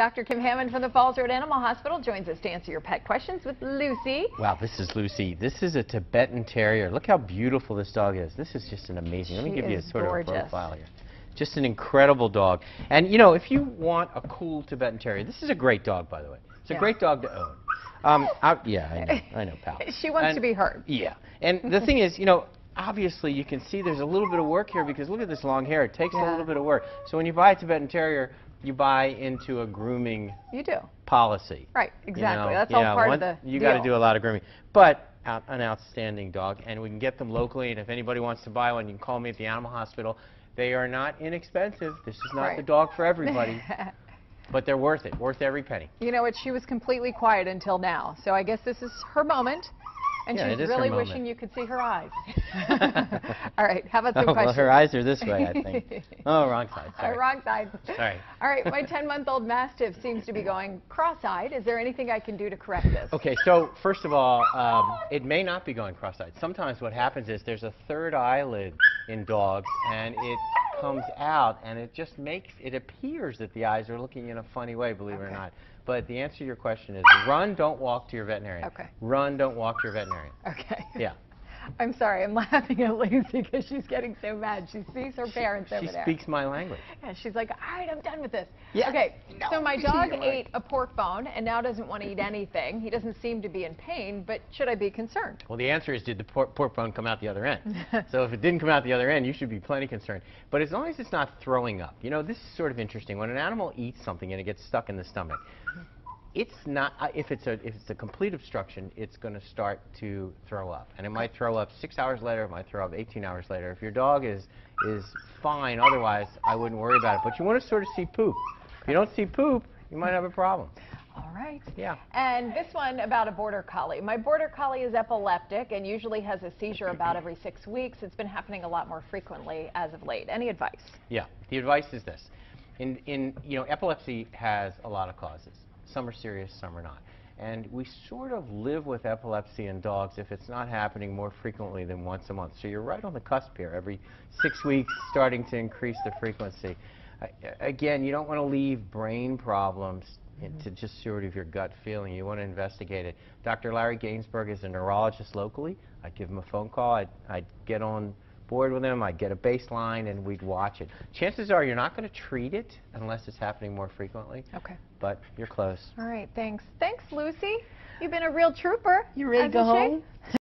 Dr. Kim Hammond from the Falls Road Animal Hospital joins us to answer your pet questions with Lucy. Wow, this is Lucy. This is a Tibetan Terrier. Look how beautiful this dog is. This is just an amazing. Let me give you a sort gorgeous. of a profile here. Just an incredible dog. And you know, if you want a cool Tibetan Terrier, this is a great dog, by the way. It's a Yeah. great dog to own. Um, I, yeah, I know, I know, pal. She wants And- to be heard. Yeah, and the thing is, you know, obviously you can see there's a little bit of work here because look at this long hair. It takes a little bit of work. So when you buy a Tibetan Terrier, you buy into a grooming You do. policy. Right, You exactly. know, That's all part one- of the You got to do a lot of grooming, but out, an outstanding dog, and we can get them locally. And if anybody wants to buy one, you can call me at the animal hospital. They are not inexpensive. This is not Right. the dog for everybody, but they're worth it. Worth every penny. you know what? She was completely quiet until now. So I guess this is her moment. And Yeah, she's it is her really wishing you could see her eyes. all right, how about some oh, well, questions? her eyes are this way, I think. oh, wrong side. Uh, Sorry. wrong side. Sorry. All right, my 10-month-old Mastiff seems to be going cross-eyed. Is there anything I can do to correct this? Okay, so first of all, um, it may not be going cross-eyed. Sometimes what happens is there's a third eyelid in dogs, and it comes out, and it just makes it appears that the eyes are looking in a funny way, believe it or not. But the answer to your question is run, don't walk to your veterinarian. Okay. Run, don't walk to your veterinarian. Okay. Yeah. I'm sorry, I'm laughing at Lucy because she's getting so mad. She sees her parents over She there. speaks my language. Yeah, she's like, all right, I'm done with this. Yeah. Okay, so my dog ate a pork bone and now doesn't want to eat anything. He doesn't seem to be in pain, but should I be concerned? Well, the answer is did the pork, pork bone come out the other end? so if it didn't come out the other end, you should be plenty concerned. But as long as it's not throwing up, you know, this is sort of interesting. When an animal eats something and it gets stuck in the stomach, it's not, uh, if it's a, if it's a complete obstruction, it's going to start to throw up. And it might throw up six hours later, it might throw up 18 hours later. If your dog is, is fine otherwise, I wouldn't worry about it. But you want to sort of see poop. If you don't see poop, you might have a problem. All right. Yeah. And this one about a border collie. My border collie is epileptic and usually has a seizure about every six weeks. It's been happening a lot more frequently as of late. Any advice? Yeah, the advice is this. In, in, you know, epilepsy has a lot of causes. Some are serious, some are not. And we sort of live with epilepsy in dogs if it's not happening more frequently than once a month. So you're right on the cusp here, every six weeks starting to increase the frequency. Uh, again, you don't want to leave brain problems to just sort of your gut feeling. You want to investigate it. Dr. Larry Gainsbourg is a neurologist locally. I'd give him a phone call. I'd, I'd get on board with them, I'd get a baseline and we'd watch it. Chances are you're not going to treat it unless it's happening more frequently, Okay. but you're close. All right, thanks. Thanks, Lucy. You've been a real trooper. You ready to go home?